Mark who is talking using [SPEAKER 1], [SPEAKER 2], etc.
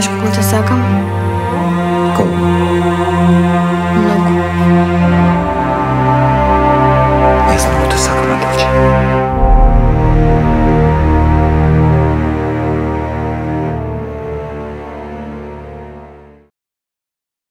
[SPEAKER 1] Знаешь, какой-то заком?